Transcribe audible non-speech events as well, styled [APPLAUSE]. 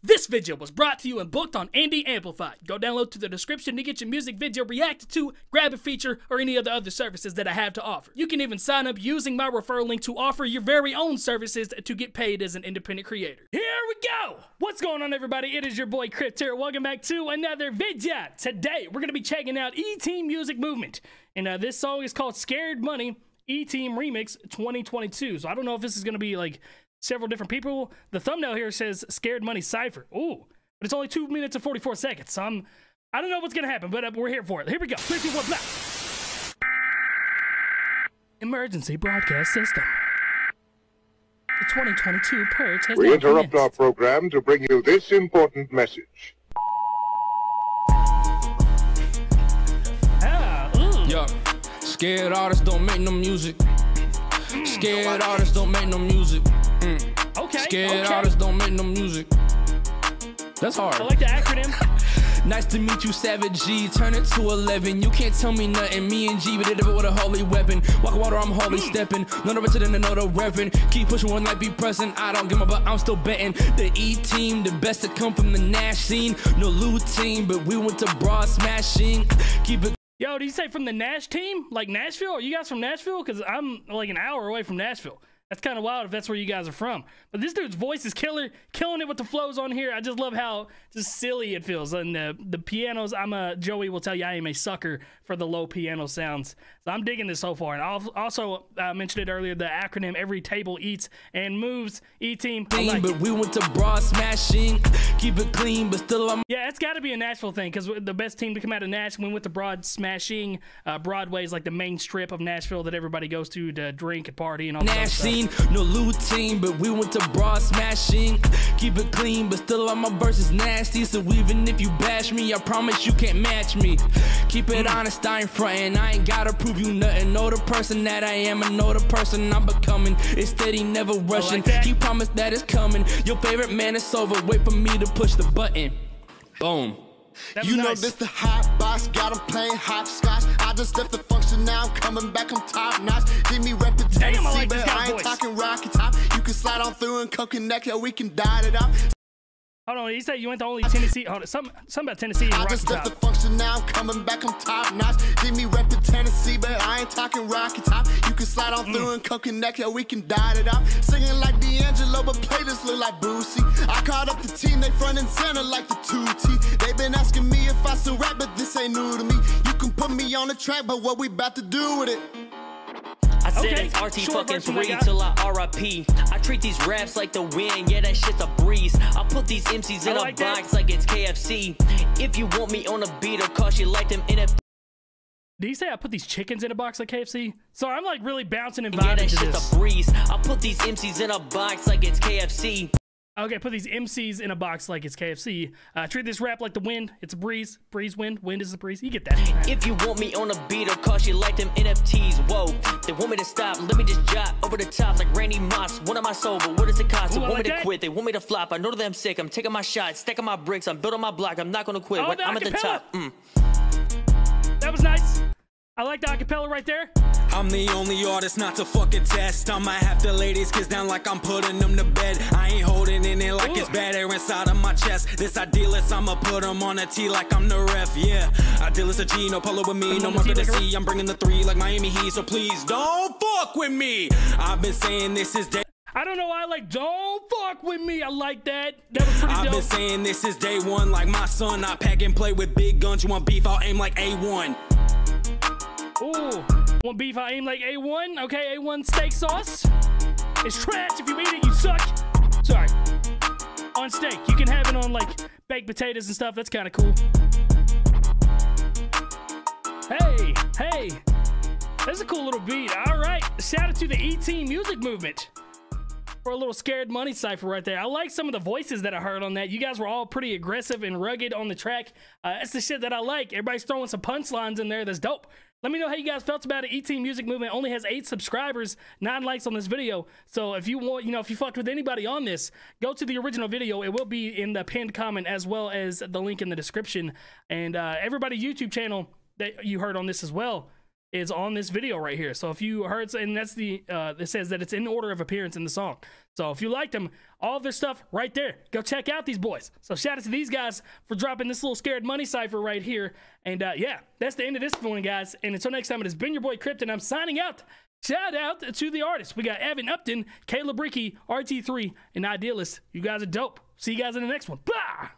This video was brought to you and booked on Indie Amplified. Go download to the description to get your music video reacted to, grab a feature, or any of the other services that I have to offer. You can even sign up using my referral link to offer your very own services to get paid as an independent creator. Here we go! What's going on, everybody? It is your boy Crypt here. Welcome back to another video. Today, we're going to be checking out E-Team Music Movement. And uh, this song is called Scared Money E-Team Remix 2022. So I don't know if this is going to be like several different people. The thumbnail here says Scared Money Cipher. Ooh, but it's only two minutes and 44 seconds. So I'm, I don't know what's gonna happen, but uh, we're here for it. Here we go. Three, two, one, black. Emergency broadcast system. The 2022 purge has We now interrupt our program to bring you this important message. Ah, ooh. Yeah. Scared artists don't make no music. Scared artists don't make no music. Mm. Okay. Scared okay. artists don't make no music. That's hard. I like the acronym. [LAUGHS] Nice to meet you, Savage G. Turn it to 11. You can't tell me nothing. Me and G, but it with a holy weapon. Walk water, I'm holy stepping. None of it than know the reverend. Keep pushing one like be present. I don't give a but I'm still betting. The E team, the best to come from the Nash scene. No Lou team, but we went to broad smashing. Keep it Yo, did you say from the Nash team? Like Nashville? Are you guys from Nashville? Because I'm like an hour away from Nashville. That's kind of wild if that's where you guys are from. But this dude's voice is killer, killing it with the flows on here. I just love how just silly it feels. And the the pianos, I'm a Joey will tell you I am a sucker for the low piano sounds. So I'm digging this so far. And I'll also uh, mentioned it earlier, the acronym Every Table Eats and Moves E Team. Like but we went to broad smashing. Keep it clean, but still I'm Yeah, it's got to be a Nashville thing because the best team to come out of Nashville went with the broad smashing. Uh, Broadway is like the main strip of Nashville that everybody goes to to drink and party and all that stuff. Scene, no Lou team, but we went to broad smashing. Keep it clean, but still all my verses nasty. So even if you bash me, I promise you can't match me. Keep it honest, I ain't frontin'. I ain't gotta prove you nothing. Know the person that I am, and know the person I'm becoming. It's steady, never rushing. that. He promised that it's coming. Your favorite man is over. Wait for me to push the button. Boom. That was You know this the hot box, got 'em playing hopscotch. Just left the function, now I'm coming back, I'm top notch. Give me rep in Damn, I Tennessee, like but I ain't voice. talking rocky top. You can slide on through and come connect, yeah, we can dot it off. Hold on, you said you went to only Tennessee. Hold on, something, something about Tennessee and I just left Top. the function, now I'm coming back, I'm top notch. Give me rep in Tennessee, but I ain't talking rocky top. You can slide on Mm. through and come connect, yeah, we can dot it off. Singing like D'Angelo, but playlists look like Boosie. I caught up the team, they front and center like the 2T. They been asking me if I still rap, but this ain't new to me. You can put me on the track, but what we about to do with it? I said Okay, it's RT short fucking version, three guy. till I RIP. I treat these raps like the wind, yeah, that shit's a breeze. I put these MCs in I a like that. box like it's KFC. If you want me on a beat, it'll cost you like them NFT. Did you say I put these chickens in a box like KFC? So I'm like really bouncing and Yeah, vibing that to this. a breeze. I put these MCs in a box like it's KFC. Okay, put these MCs in a box like it's KFC. Uh, treat this rap like the wind. It's a breeze. Breeze, wind. Wind is a breeze. You get that. If you want me on a beat, it'll cost you like them NFTs. Whoa, they want me to stop. Let me just jot over the top like Randy Moss. One of my soul, but what does it cost? They Ooh, I want like me to that. quit. They want me to flop. I know that I'm sick. I'm taking my shots, stacking my bricks. I'm building my block. I'm not gonna quit. Oh, when I'm at the top. Mm. That was nice. I like the acapella right there. I'm the only artist not to fucking test. I might have to ladies kids down like I'm putting them to bed. I ain't holding in it like it's Ooh. bad air inside of my chest. This idealist, I'ma put them on a T like I'm the ref. Yeah, idealist a G, no polo with me, no more the T gonna like a- see. I'm bringing the three like Miami Heat, so please don't fuck with me. I've been saying this is day. I don't know why I like don't fuck with me. I like that. That was pretty I've dope. been saying this is day one, like my son. I pack and play with big guns. You want beef? I'll aim like A1. Ooh, want beef? I aim like A1. Okay, A1 steak sauce. It's trash. If you eat it, you suck. Sorry. On steak, you can have it on like baked potatoes and stuff. That's kind of cool. Hey, hey, that's a cool little beat. All right, shout out to the ET Music Movement for a little scared money cipher right there. I like some of the voices that I heard on that. You guys were all pretty aggressive and rugged on the track. Uh, that's the shit that I like. Everybody's throwing some punchlines in there. That's dope. Let me know how you guys felt about it. ET Music Movement only has eight subscribers, nine likes on this video. So if you want, you know, if you fucked with anybody on this, go to the original video. It will be in the pinned comment as well as the link in the description. And uh, everybody YouTube channel that you heard on this as well. Is on this video right here. So if you heard, and that's the uh, it says that it's in order of appearance in the song. So if you liked them, all of their stuff right there. Go check out these boys. So shout out to these guys for dropping this little scared money cipher right here. And uh, yeah, that's the end of this one, guys. And until next time, it has been your boy Crypt, and I'm signing out. Shout out to the artists. We got Evan Upton, Caleb Ricky, RT3, and Idealist. You guys are dope. See you guys in the next one. Bye.